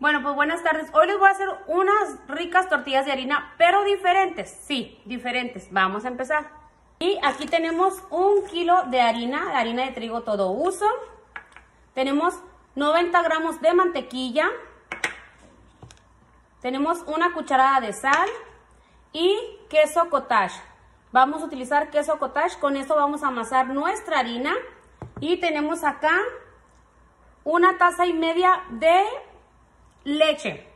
Bueno, pues buenas tardes. Hoy les voy a hacer unas ricas tortillas de harina, pero diferentes. Sí, diferentes. Vamos a empezar. Y aquí tenemos un kilo de harina, de harina de trigo todo uso. Tenemos 90 gramos de mantequilla. Tenemos una cucharada de sal y queso cottage. Vamos a utilizar queso cottage. Con esto vamos a amasar nuestra harina. Y tenemos acá una taza y media de leche.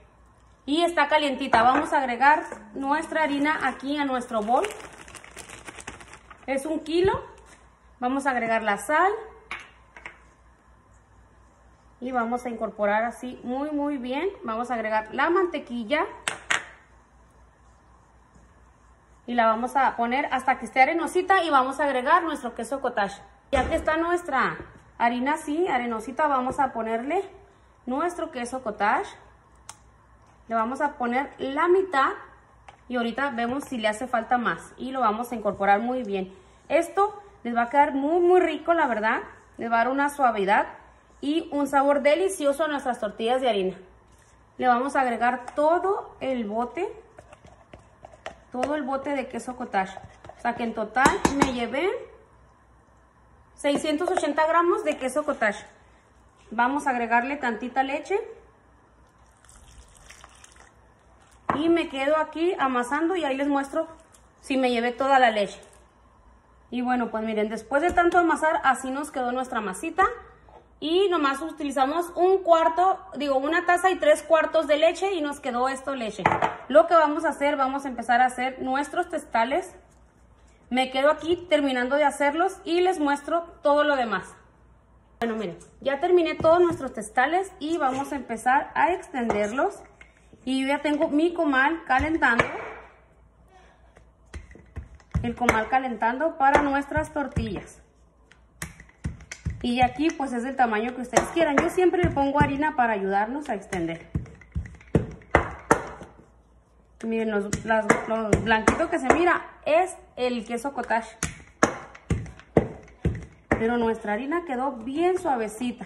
Y está calientita. Vamos a agregar nuestra harina aquí a nuestro bol. Es un kilo. Vamos a agregar la sal. Y vamos a incorporar así muy muy bien. Vamos a agregar la mantequilla. Y la vamos a poner hasta que esté arenosita y vamos a agregar nuestro queso cottage. Ya que está nuestra harina así, arenosita, vamos a ponerle nuestro queso cottage. Le vamos a poner la mitad y ahorita vemos si le hace falta más y lo vamos a incorporar muy bien. Esto les va a quedar muy muy rico la verdad, les va a dar una suavidad y un sabor delicioso a nuestras tortillas de harina. Le vamos a agregar todo el bote, todo el bote de queso cottage. O sea que en total me llevé 680 gramos de queso cottage. Vamos a agregarle tantita leche. Y me quedo aquí amasando y ahí les muestro si me llevé toda la leche. Y bueno, pues miren, después de tanto amasar, así nos quedó nuestra masita. Y nomás utilizamos un cuarto, digo, una taza y tres cuartos de leche y nos quedó esto leche. Lo que vamos a hacer, vamos a empezar a hacer nuestros testales. Me quedo aquí terminando de hacerlos y les muestro todo lo demás. Bueno, miren, ya terminé todos nuestros testales y vamos a empezar a extenderlos. Y ya tengo mi comal calentando. El comal calentando para nuestras tortillas. Y aquí pues es del tamaño que ustedes quieran. Yo siempre le pongo harina para ayudarnos a extender. Miren, los, los blanquitos que se mira es el queso cottage. Pero nuestra harina quedó bien suavecita.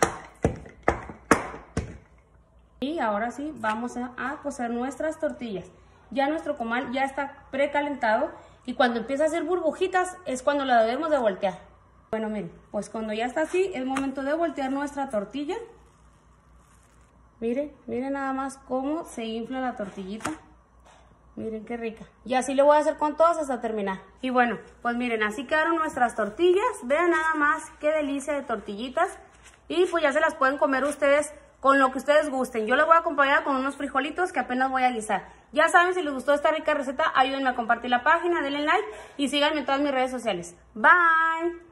Y ahora sí, vamos a, a cocer nuestras tortillas. Ya nuestro comal ya está precalentado y cuando empieza a hacer burbujitas es cuando la debemos de voltear. Bueno, miren, pues cuando ya está así, es momento de voltear nuestra tortilla. Miren, miren nada más cómo se infla la tortillita. Miren qué rica. Y así le voy a hacer con todas hasta terminar. Y bueno, pues miren, así quedaron nuestras tortillas. Vean nada más qué delicia de tortillitas. Y pues ya se las pueden comer ustedes con lo que ustedes gusten. Yo les voy a acompañar con unos frijolitos que apenas voy a guisar. Ya saben, si les gustó esta rica receta, ayúdenme a compartir la página, denle like y síganme en todas mis redes sociales. Bye.